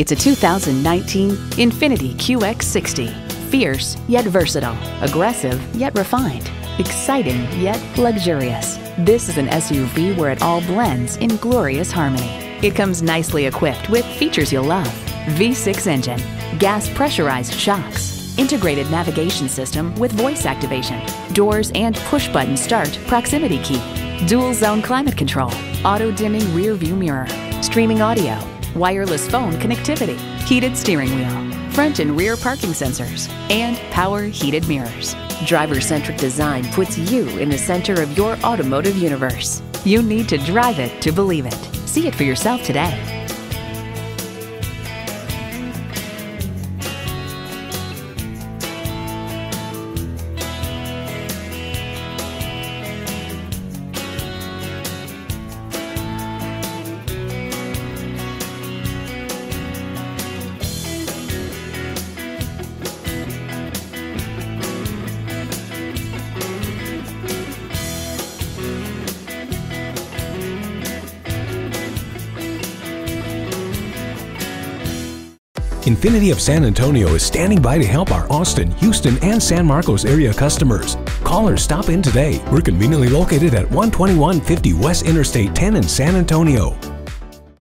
It's a 2019 Infiniti QX60. Fierce yet versatile, aggressive yet refined, exciting yet luxurious. This is an SUV where it all blends in glorious harmony. It comes nicely equipped with features you'll love. V6 engine, gas pressurized shocks, integrated navigation system with voice activation, doors and push button start proximity key, dual zone climate control, auto dimming rear view mirror, streaming audio, wireless phone connectivity, heated steering wheel, front and rear parking sensors, and power heated mirrors. Driver centric design puts you in the center of your automotive universe. You need to drive it to believe it. See it for yourself today. Infiniti of San Antonio is standing by to help our Austin, Houston, and San Marcos area customers. Call or stop in today. We're conveniently located at 12150 West Interstate 10 in San Antonio.